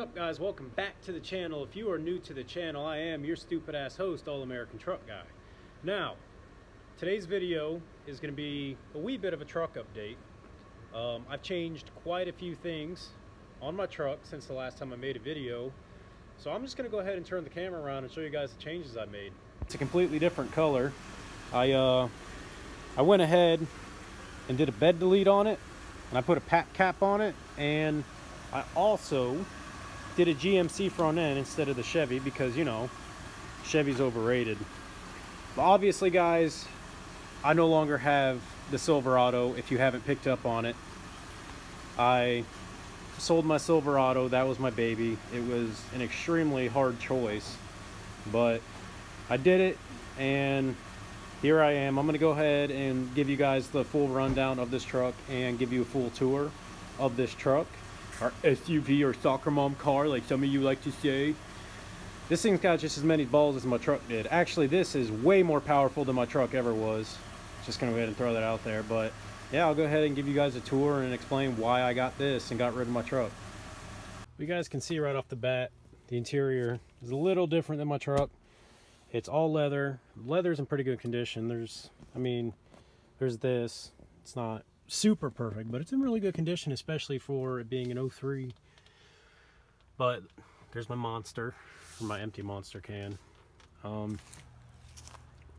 What's up guys, welcome back to the channel. If you are new to the channel, I am your stupid ass host, All American Truck Guy. Now, today's video is going to be a wee bit of a truck update. Um, I've changed quite a few things on my truck since the last time I made a video. So I'm just going to go ahead and turn the camera around and show you guys the changes I made. It's a completely different color. I, uh, I went ahead and did a bed delete on it and I put a pack cap on it and I also did a GMC front end instead of the Chevy because you know Chevy's overrated but obviously guys I no longer have the Silverado if you haven't picked up on it I sold my Silverado that was my baby it was an extremely hard choice but I did it and here I am. I'm going to go ahead and give you guys the full rundown of this truck and give you a full tour of this truck. Our SUV or soccer mom car, like some of you like to say. This thing's got just as many balls as my truck did. Actually, this is way more powerful than my truck ever was. Just to go ahead and throw that out there. But yeah, I'll go ahead and give you guys a tour and explain why I got this and got rid of my truck. You guys can see right off the bat, the interior is a little different than my truck. It's all leather. Leather's in pretty good condition. There's, I mean, there's this. It's not super perfect, but it's in really good condition, especially for it being an 03. But there's my monster, my empty monster can. Um,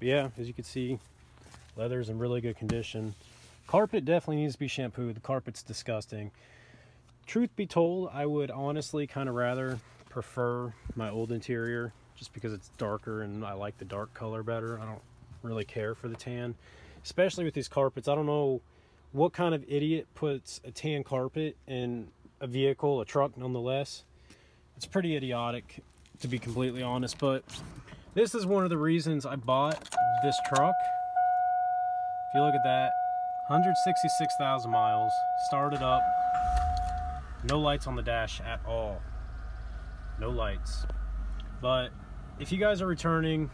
yeah, as you can see, leather's in really good condition. Carpet definitely needs to be shampooed. The carpet's disgusting. Truth be told, I would honestly kind of rather prefer my old interior just because it's darker and I like the dark color better. I don't really care for the tan, especially with these carpets. I don't know what kind of idiot puts a tan carpet in a vehicle, a truck nonetheless. It's pretty idiotic to be completely honest, but this is one of the reasons I bought this truck. If you look at that, 166,000 miles, started up, no lights on the dash at all. No lights. But if you guys are returning,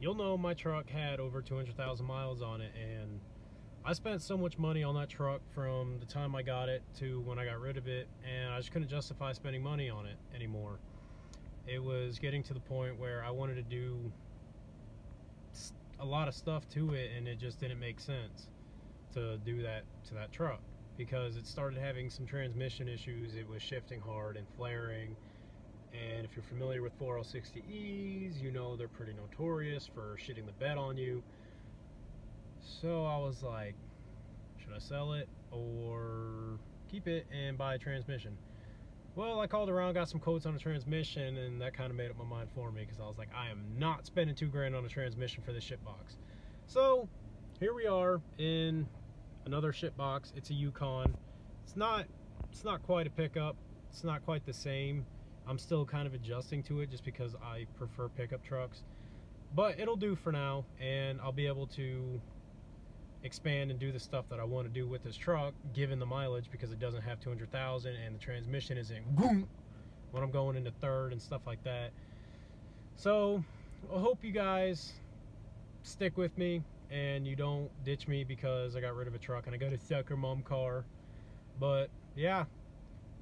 you'll know my truck had over 200,000 miles on it and I spent so much money on that truck from the time I got it to when I got rid of it and I just couldn't justify spending money on it anymore. It was getting to the point where I wanted to do a lot of stuff to it and it just didn't make sense to do that to that truck because it started having some transmission issues. It was shifting hard and flaring and if you're familiar with 4L60Es, you know they're pretty notorious for shitting the bed on you. So I was like, should I sell it or keep it and buy a transmission? Well, I called around, got some quotes on a transmission, and that kind of made up my mind for me because I was like, I am not spending two grand on a transmission for this shit box. So here we are in another shit box. It's a Yukon. It's not, it's not quite a pickup. It's not quite the same. I'm still kind of adjusting to it just because I prefer pickup trucks. But it'll do for now, and I'll be able to expand and do the stuff that I want to do with this truck, given the mileage, because it doesn't have 200,000 and the transmission isn't boom when I'm going into third and stuff like that. So I hope you guys stick with me and you don't ditch me because I got rid of a truck and I got a sucker mom car. But yeah,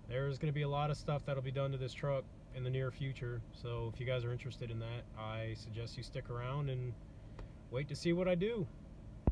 there's going to be a lot of stuff that'll be done to this truck in the near future. So if you guys are interested in that, I suggest you stick around and wait to see what I do.